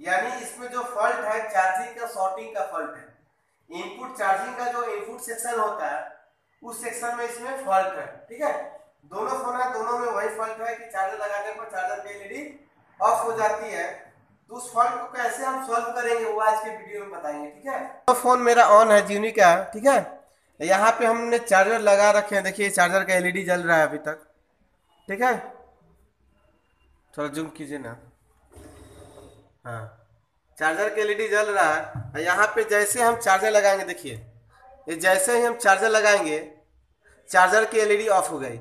यानी इसमें जो फॉल्ट है चार्जिंग का शॉर्टिंग का फॉल्ट है। इनपुट चार्जिंग का जो इनपुट सेक्शन होता है, उस सेक्शन में इसमें फॉल्ट है, ठीक है? दोनों फ़ोन है दोनों में वही फॉल्ट है कि चार्जर लगाने पर चार्जर की एलईडी ऑफ़ हो जाती है। तो उस फॉल्ट को कैसे हम सॉल्व करेंगे, वो आज के वीडियो में बताएँगे, ठीक है? तो फ़ोन मेरा ऑन है जीवनी का, ठीक है? यहाँ पे हमने चार्जर लगा रखे हैं। देखिए चार्जर का एलईडी जल रहा है अभी तक, ठीक है? थोड़ा जूम कीजिए ना। हाँ। चार्जर का एलईडी जल रहा है। यहाँ पे जैसे हम चार्जर लगाएँगे देखिए। ये जैसे ही हम चार्जर लगाएँगे चार्जर की एलईडी ऑफ़ हो गई।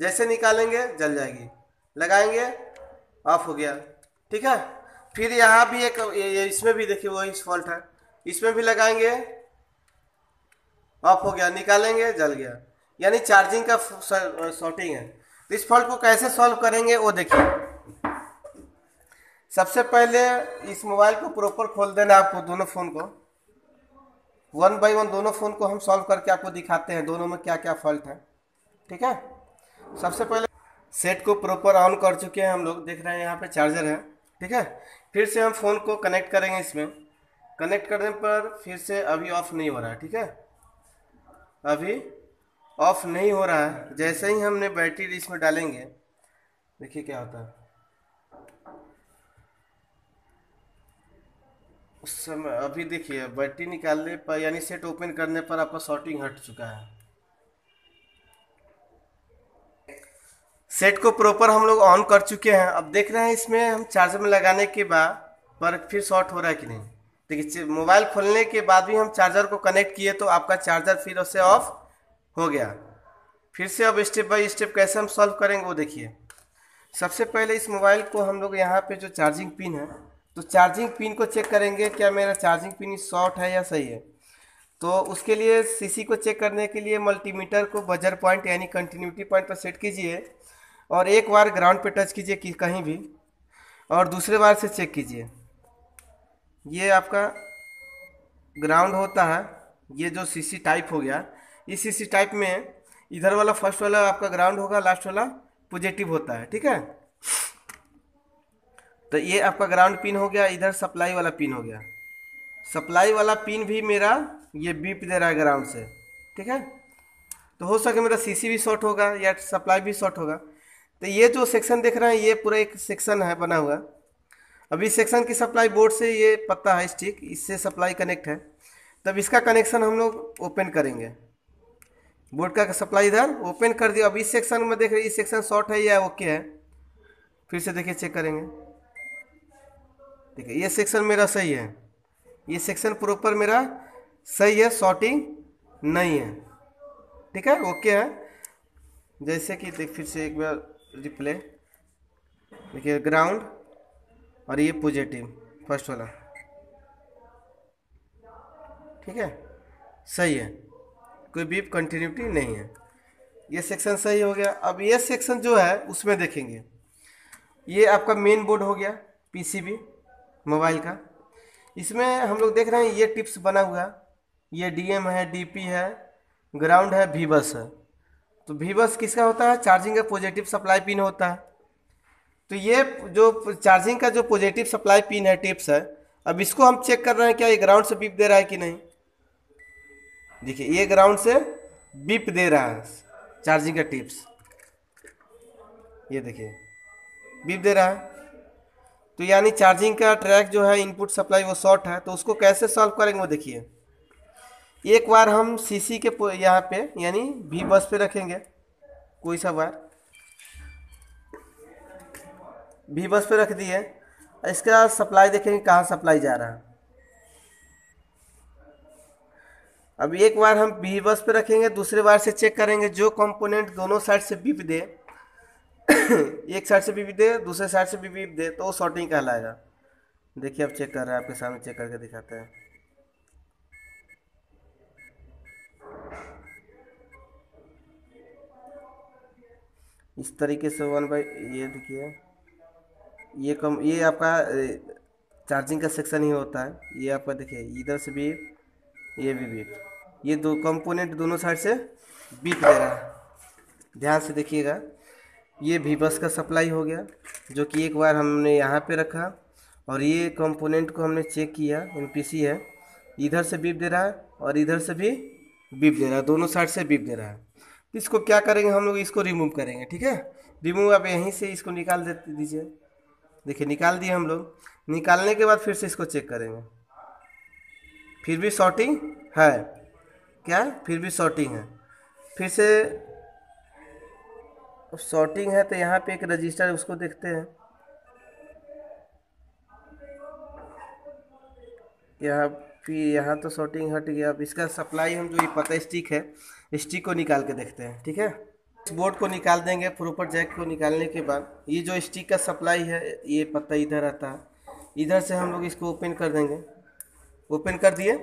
जैसे निकालेंगे जल जाएगी। लगाएँगे ऑफ़ हो गया। ठीक है? फिर यहाँ भी एक ये, इसमें भी देखिए वही फॉल्ट है। इसमें भी लगाएँगे ऑफ़ हो गया। निकालेंगे जल गया। यानी चार्जिंग का शॉर्टिंग है। इस फॉल्ट को कैसे सॉल्व करेंगे वो देखिए। सबसे पहले इस मोबाइल को प्रॉपर खोल देना आपको दोनों फ़ोन को। वन बाय वन दोनों फ़ोन को हम सॉल्व करके आपको दिखाते हैं दोनों में क्या क्या फॉल्ट है। ठीक है? सबसे पहले सेट को प्रॉपर ऑन कर चुके हैं हम लोग। देख रहे हैं यहाँ पे चार्जर है। ठीक है? फिर से हम फ़ोन को कनेक्ट करेंगे इसमें। कनेक्ट करने पर फिर से अभी ऑफ़ नहीं हो रहा है। ठीक है? अभी ऑफ़ नहीं हो रहा है। जैसे ही हमने बैटरी इसमें डालेंगे, देखिए क्या होता है। उस समय, अभी देखिए, बैटरी निकालने पर, यानी सेट ओपन करने पर आपका शॉर्टिंग हट चुका है। सेट को प्रॉपर हम लोग ऑन कर चुके हैं। अब देख रहे हैं इसमें हम चार्जर में लगाने के बाद, पर फिर शॉर्ट हो रहा है कि नहीं? देखिए मोबाइल खोलने के बाद भी हम चार्जर को कनेक्ट किए तो आपका चार्जर फिर उससे ऑफ़ हो गया। फिर से अब स्टेप बाय स्टेप कैसे हम सॉल्व करेंगे वो देखिए। सबसे पहले इस मोबाइल को हम लोग यहाँ पे जो चार्जिंग पिन है तो चार्जिंग पिन को चेक करेंगे, क्या मेरा चार्जिंग पिन शॉर्ट है या सही है? तो उसके लिए सीसी को चेक करने के लिए मल्टीमीटर को बजर पॉइंट यानी कंटिन्यूटी पॉइंट पर सेट कीजिए और एक बार ग्राउंड पे टच कीजिए कि कहीं भी और दूसरे बार से चेक कीजिए। ये आपका ग्राउंड होता है, ये जो सीसी टाइप हो गया, इस सीसी टाइप में इधर वाला फ़र्स्ट वाला आपका ग्राउंड होगा लास्ट वाला पॉजिटिव होता है, ठीक है? तो ये आपका ग्राउंड पिन हो गया, इधर सप्लाई वाला पिन हो गया। सप्लाई वाला पिन भी मेरा ये बीप दे रहा है ग्राउंड से, ठीक है? तो हो सके मेरा सीसी भी शॉर्ट होगा या सप्लाई भी शॉर्ट होगा। तो ये जो सेक्शन देख रहे हैं, ये पूरा एक सेक्शन है, बना हुआ। अभी सेक्शन की सप्लाई बोर्ड से ये पत्ता है स्टिक इससे सप्लाई कनेक्ट है। तब इसका कनेक्शन हम लोग ओपन करेंगे। बोर्ड का सप्लाई इधर ओपन कर दिया। अब इस सेक्शन में देख रहे इस सेक्शन शॉर्ट है या ओके है? फिर से देखिए चेक करेंगे। देखिए ये सेक्शन मेरा सही है। ये सेक्शन प्रॉपर मेरा सही है शॉर्टिंग नहीं है। ठीक है ओके है। जैसे कि देख, फिर से एक बार रिप्ले देखिए ग्राउंड और ये पॉजिटिव फ़र्स्ट वाला। ठीक है, सही है। कोई भी कंटिन्यूटी नहीं है। ये सेक्शन सही हो गया। अब ये सेक्शन जो है, उसमें देखेंगे। ये आपका मेन बोर्ड हो गया पीसीबी मोबाइल का। इसमें हम लोग देख रहे हैं, ये टिप्स बना हुआ। ये डीएम है, डीपी है, ग्राउंड है वी बस है। तो वी बस किसका होता है? चार्जिंग का पॉजिटिव सप्लाई पिन होता है। तो ये जो चार्जिंग का जो पॉजिटिव सप्लाई पिन है, टिप्स है, अब इसको हम चेक कर रहे हैं, क्या ये ग्राउंड से बीप दे रहा है कि नहीं? देखिए, ये ग्राउंड से बीप दे रहा है, चार्जिंग का टिप्स। ये देखिए, बीप दे रहा है। तो यानी चार्जिंग का ट्रैक जो है इनपुट सप्लाई वो शॉर्ट है तो उसको कैसे सॉल्व करेंगे वो देखिए। एक बार हम सीसी के यहाँ पे, यानी वी बस पे रखेंगे, कोई सा बार वी बस पे रख दिए, इसका सप्लाई देखेंगे कहाँ सप्लाई जा रहा है। अब एक बार हम वी बस पे रखेंगे, दूसरे बार से चेक करेंगे, जो कंपोनेंट दोनों साइड से बीप दे। एक साइड से बीप दे, दूसरे साइड से बीप दे तो वो शॉर्टिंग कहलाएगा। देखिए, अब चेक कर रहे हैं, आपके सामने चेक करके दिखाते हैं। इस तरीके से वन बाई ये देखिए, ये कम, ये आपका चार्जिंग का सेक्शन ही होता है। ये आपका देखिए, इधर से भी, ये भी बीप ये दो कंपोनेंट दोनों साइड से बीप दे रहा है। ध्यान से देखिएगा। ये भी बस का सप्लाई हो गया, जो कि एक बार हमने यहाँ पे रखा और ये कंपोनेंट को हमने चेक किया एन है। इधर से बीप दे रहा है और इधर से भी बीप दे रहा है, दोनों साइड से बीप दे रहा है। इसको क्या करेंगे हम लोग? इसको रिमूव करेंगे, ठीक है? रिमूव आप यहीं से इसको निकाल दे दीजिए। देखिए, निकाल दिए हम लोग। निकालने के बाद फिर से इसको चेक करेंगे। फिर भी शॉर्टिंग है। क्या? फिर भी शॉर्टिंग है। फिर से शॉर्टिंग है तो यहाँ पे एक रजिस्टर उसको देखते हैं। यहाँ फिर यहाँ तो शॉर्टिंग हट गया। अब इसका सप्लाई हम जो ये पता स्टिक है स्टिक को निकाल के देखते हैं, ठीक है? बोर्ड को निकाल देंगे प्रॉपर जैक को निकालने के बाद। ये जो स्टिक का सप्लाई है, ये पत्ता इधर आता है। इधर से हम लोग इसको ओपन कर देंगे। ओपन कर दिए।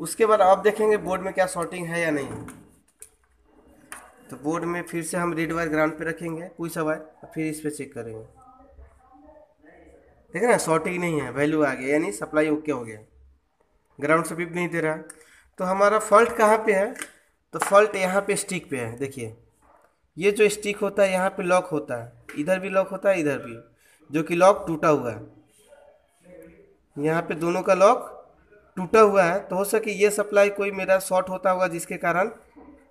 उसके बाद आप देखेंगे बोर्ड में क्या शॉर्टिंग है या नहीं। तो बोर्ड में फिर से हम रेड वायर ग्राउंड पे रखेंगे, कोई सवाल फिर इस पर चेक करेंगे। देखे ना शॉर्टिंग नहीं है वैल्यू आ गया, यानी सप्लाई ओके हो गया। ग्राउंड से भी नहीं दे रहा। तो हमारा फॉल्ट कहाँ पे है? तो फॉल्ट यहाँ पे स्टिक पे है, देखिए। ये जो स्टिक होता है, यहाँ पे लॉक होता है। इधर भी लॉक होता है, इधर भी, जो कि लॉक टूटा हुआ है। यहाँ पे दोनों का लॉक टूटा हुआ है। तो हो सके ये सप्लाई कोई मेरा शॉर्ट होता होगा, जिसके कारण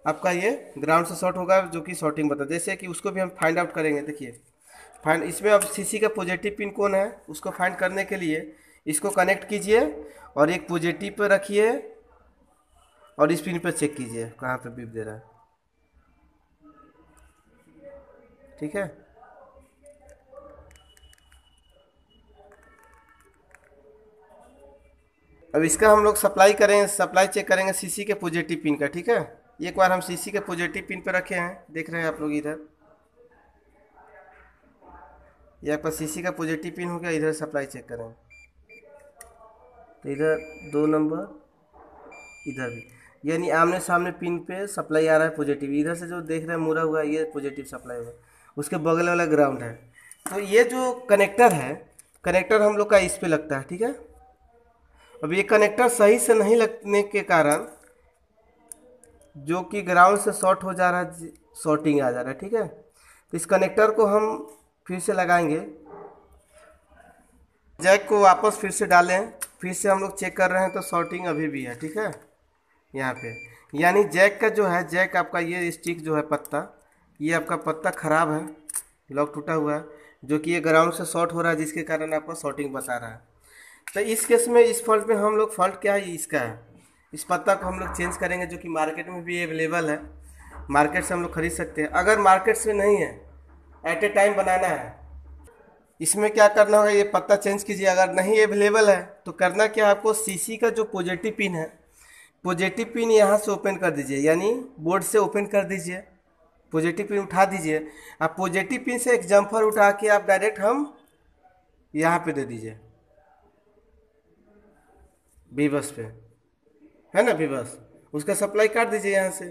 आपका ये ग्राउंड से शॉर्ट होगा, जो कि शॉर्टिंग बता जैसे कि उसको भी हम फाइंड आउट करेंगे, देखिए। फाइंड इसमें अब सीसी का पॉजिटिव पिन कौन है, उसको फाइंड करने के लिए इसको कनेक्ट कीजिए और एक पॉजिटिव पर रखिए और इस पिन पर चेक कीजिए, कहाँ पर बीप दे रहा है। ठीक है? अब इसका हम लोग सप्लाई करेंगे सप्लाई चेक करेंगे सीसी के पॉजिटिव पिन का, ठीक है? एक बार हम सीसी के पॉजिटिव पिन पर रखे हैं। देख रहे हैं आप लोग इधर। ये आपका सीसी का पॉजिटिव पिन हो गया, इधर सप्लाई चेक करें। तो इधर दो नंबर इधर भी। यानी आमने सामने पिन पे सप्लाई आ रहा है पॉजिटिव इधर से जो देख रहे हैं, मुड़ा हुआ है, ये पॉजिटिव सप्लाई हुआ उसके बगल वाला ग्राउंड है। तो ये जो कनेक्टर है कनेक्टर हम लोग का इस पे लगता है, ठीक है? अब ये कनेक्टर सही से नहीं लगने के कारण जो कि ग्राउंड से शॉर्ट हो जा रहा है शॉर्टिंग आ जा रहा है, ठीक है? तो इस कनेक्टर को हम फिर से लगाएँगे। जैक को वापस फिर से डालें। फिर से हम लोग चेक कर रहे हैं तो शॉर्टिंग अभी भी है, ठीक है? यहाँ पे। यानी जैक का जो है जैक आपका ये स्टिक जो है पत्ता, ये आपका पत्ता ख़राब है लॉक टूटा हुआ है, जो कि ये ग्राउंड से शॉर्ट हो रहा है, जिसके कारण आपका शॉर्टिंग बता रहा है। तो इस केस में इस फॉल्ट में हम लोग फॉल्ट क्या है? इसका है। इस पत्ता को हम लोग चेंज करेंगे जो कि मार्केट में भी अवेलेबल है। मार्केट से हम लोग खरीद सकते हैं। अगर मार्केट से नहीं है एट ए टाइम बनाना है, इसमें क्या करना होगा? ये पत्ता चेंज कीजिए। अगर नहीं अवेलेबल है तो करना क्या आपको? सीसी का जो पॉजिटिव पिन है पॉजिटिव पिन यहाँ से ओपन कर दीजिए। यानी बोर्ड से ओपन कर दीजिए। पॉजिटिव पिन उठा दीजिए। आप पॉजिटिव पिन से एक जम्फर उठा के आप डायरेक्ट हम यहाँ पे दे दीजिए। बीबस पे। है ना बीबस उसका सप्लाई काट दीजिए यहाँ से।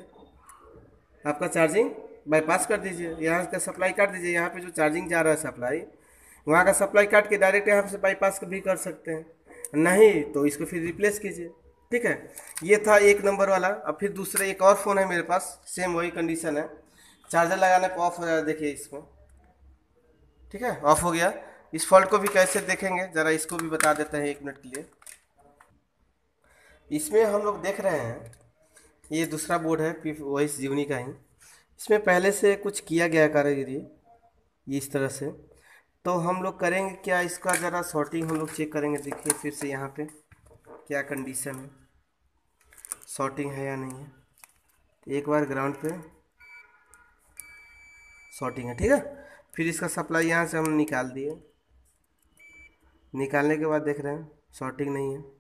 आपका चार्जिंग बाईपास कर दीजिए। यहाँ का सप्लाई काट दीजिए। यहाँ पे जो चार्जिंग जा रहा है सप्लाई वहाँ का सप्लाई काट के डायरेक्ट यहाँ से बाईपास भी कर सकते हैं। नहीं तो इसको फिर रिप्लेस कीजिए। ठीक है? ये था एक नंबर वाला। अब फिर दूसरे एक और फ़ोन है मेरे पास। सेम वही कंडीशन है। चार्जर लगाने पर ऑफ़ हो जाए, देखिए इसको। ठीक है? ऑफ़ हो गया। इस फॉल्ट को भी कैसे देखेंगे? ज़रा इसको भी बता देते हैं एक मिनट के लिए। इसमें हम लोग देख रहे हैं, ये दूसरा बोर्ड है वही जीवनी का ही। इसमें पहले से कुछ किया गया कारीगिरी ये इस तरह से। तो हम लोग करेंगे क्या इसका ज़रा शॉर्टिंग हम लोग चेक करेंगे, देखिए फिर से यहाँ पे क्या कंडीशन है। शॉर्टिंग है या नहीं है? तो एक बार ग्राउंड पे शॉर्टिंग है, ठीक है? फिर इसका सप्लाई यहाँ से हम निकाल दिए। निकालने के बाद देख रहे हैं शॉर्टिंग नहीं है।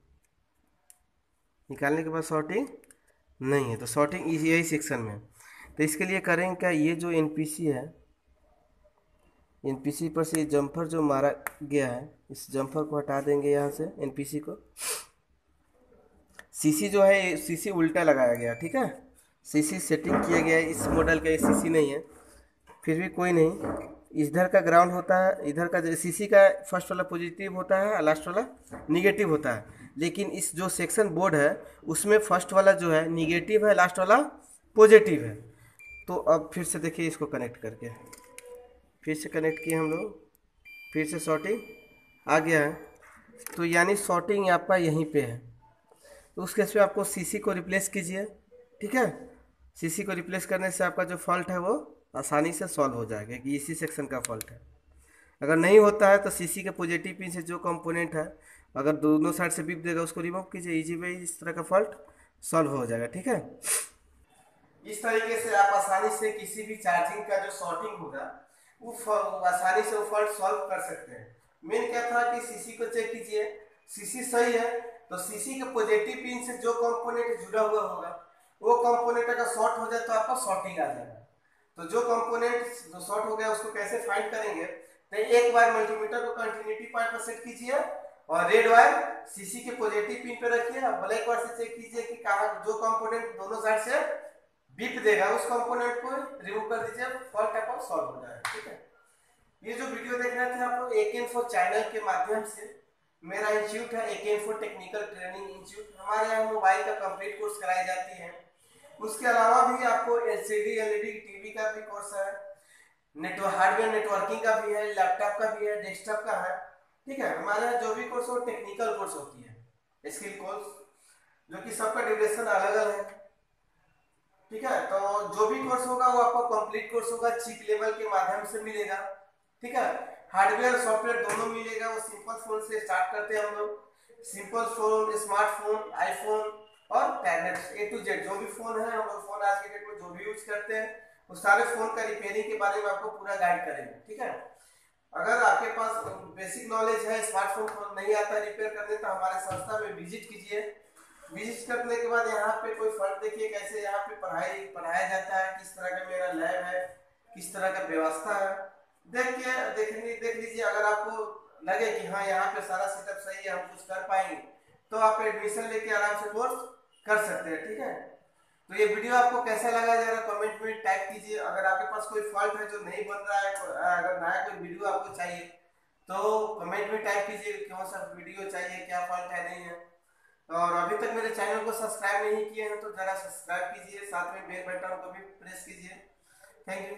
निकालने के बाद शॉर्टिंग नहीं है तो सॉर्टिंग यही सेक्शन में तो इसके लिए करेंगे क्या, ये जो एनपीसी है एनपीसी पर से जंफर जो मारा गया है, इस जम्फर को हटा देंगे यहाँ से एनपीसी को। सीसी जो है सीसी उल्टा लगाया गया, ठीक है? सीसी सेटिंग किया गया है, इस मॉडल का ये सीसी नहीं है। फिर भी कोई नहीं। इधर का ग्राउंड होता है, इधर का सीसी का फ़र्स्ट वाला पॉजिटिव होता है लास्ट वाला निगेटिव होता है। लेकिन इस जो सेक्शन बोर्ड है, उसमें फ़र्स्ट वाला जो है निगेटिव है लास्ट वाला पॉजिटिव है। तो अब फिर से देखिए इसको कनेक्ट करके। फिर से कनेक्ट किए हम लोग। फिर से शॉर्टिंग आ गया है। तो यानी शॉर्टिंग आपका यहीं पे है। तो उस केस में आपको सीसी को रिप्लेस कीजिए। ठीक है? सीसी को रिप्लेस करने से आपका जो फॉल्ट है, वो आसानी से सॉल्व हो जाएगा, कि इसी सेक्शन का फॉल्ट है। अगर नहीं होता है तो सीसी के पॉजिटिव पिन से जो कंपोनेंट है, अगर दोनों साइड से बीप देगा उसको रिमूव कीजिए इजी वे इस तरह का फॉल्ट सॉल्व हो जाएगा, ठीक है? इस तरीके से आप आसानी से किसी भी चार्जिंग का जो शॉर्टिंग होगा, वो आसानी से वो फॉल्ट सॉल्व कर सकते हैं। मेन क्या था कि सीसी को चेक कीजिए। सीसी सही है तो सीसी के पॉजिटिव पिन से जो कंपोनेंट जुड़ा हुआ होगा, वो कंपोनेंट अगर शॉर्ट हो जाए तो आपका शॉर्टिंग आ जाएगा। तो जो कंपोनेंट जो शॉर्ट हो गया, उसको कैसे फाइंड करेंगे? तो एक वायर मल्टीमीटर को कंटिन्यूटी पॉइंट पर सेट कीजिए और रेड वायर सीसी के पॉजिटिव पिन पे रखिए और ब्लैक वायर से चेक कीजिए कि कहा जो कंपोनेंट दोनों साइड से बीप देगा, उस कंपोनेंट को रिमूव कर दीजिए फॉल्ट आपका सॉल्व हो जाएगा, ठीक है? ये जो वीडियो देख रहे थे आप लोग एक फोर चैनल के माध्यम से, मेरा इंस्टीट्यूट है एक फोर टेक्निकल ट्रेनिंग इंस्टीट्यूट हमारे यहाँ मोबाइल का कंप्लीट कोर्स कराई जाती है। उसके अलावा भी आपको एलसीडी एलईडी टीवी का भी कोर्स है। नेटवर्क, हार्डवेयर नेटवर्किंग का भी है, लैपटॉप का भी है, डेस्कटॉप का है, ठीक है? हमारे जो भी कोर्स हो टेक्निकल कोर्स होती है स्किल कोर्स जो कि सबका ड्यूरेशन अलग अलग है, ठीक है? तो जो भी कोर्स होगा, वो आपको कंप्लीट कोर्स होगा चीप लेवल के माध्यम से मिलेगा, ठीक है? हार्डवेयर सॉफ्टवेयर दोनों मिलेगा, वो सिंपल फ़ोन से स्टार्ट करते हैं हम लोग। सिंपल फ़ोन स्मार्टफ़ोन आईफोन और टैबलेट ए टू जेड जो भी फ़ोन है, हम लोग फ़ोन आज के डेट में जो भी यूज़ करते हैं उस सारे फ़ोन का रिपेयरिंग के बारे में आपको पूरा गाइड करेंगे, ठीक है? अगर आपके पास बेसिक नॉलेज है स्मार्टफ़ोन नहीं आता रिपेयर करने तो हमारे संस्था में विज़िट कीजिए। विज़िट करने के बाद यहाँ पे कोई फंड देखिए कैसे यहाँ पे पढ़ाई, पढ़ाया जाता है, किस तरह का मेरा लैब है, किस तरह का व्यवस्था है। देख के, देख लीजिए, अगर आपको लगे कि हाँ यहाँ पे सारा सेटअप सही है, हम कुछ कर पाएँगे तो आप एडमिशन लेके आराम से कोर्स कर सकते हैं, ठीक है? तो ये वीडियो आपको कैसा लगा जरा कमेंट में टाइप कीजिए। अगर आपके पास कोई फॉल्ट है जो नहीं बन रहा है अगर नया कोई वीडियो आपको चाहिए तो कमेंट में टाइप कीजिए कौन सा वीडियो चाहिए, क्या फॉल्ट है, नहीं है। और अभी तक मेरे चैनल को सब्सक्राइब नहीं किए हैं तो जरा सब्सक्राइब कीजिए, साथ में बेल बटन को भी प्रेस कीजिए। Thank you.